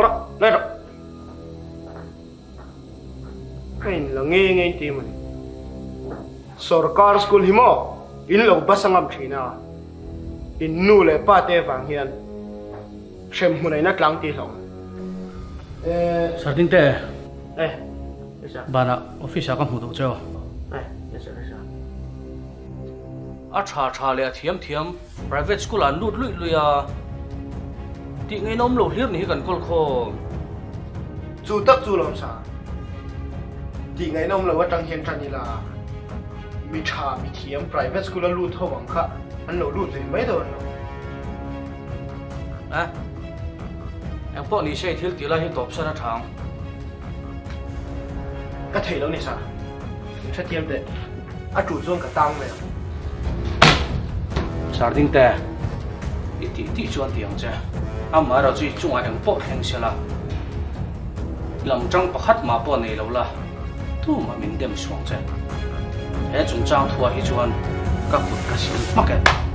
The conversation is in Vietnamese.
Ora, này rồi. Cái là nghe nghe tim mình. Sarkar school himo in lo basangam thina. In nu le pa te wang hian. Shem hunai na tlang ti hlong. Eh, Sarding te eh. Bana office ka hmu do chaw. Eh, yes yes. A tha tha le thiam thiam private school an lut lui lui a. ที่ไงน้มหลบเลือบนี่กันคลคงจูตักจูลำสาที่ไงน้มเลยว่าจังเห็นจันนีลามีชามีเทียม private school ลูดเท่าหวังค่ะมันหลบลูดเลยไม่โดนอะแอมพวกนี้ใช่ที่ตีไล่ที่ตบสนะทางก็เทแล้วนี่สาชัดเตรียมเด็ดอาจูดซ่วงกับตังเลยสาดิ้งแต่ A chu zong ka tang me. Sarding te i ti ti chuan tiang che. Amma ra chi chunga em po theng sela. Lam chang pakhat ma po nei lo la. Tu ma min dem suang che. He chung chang thua hi chuan ka put ka sin maket.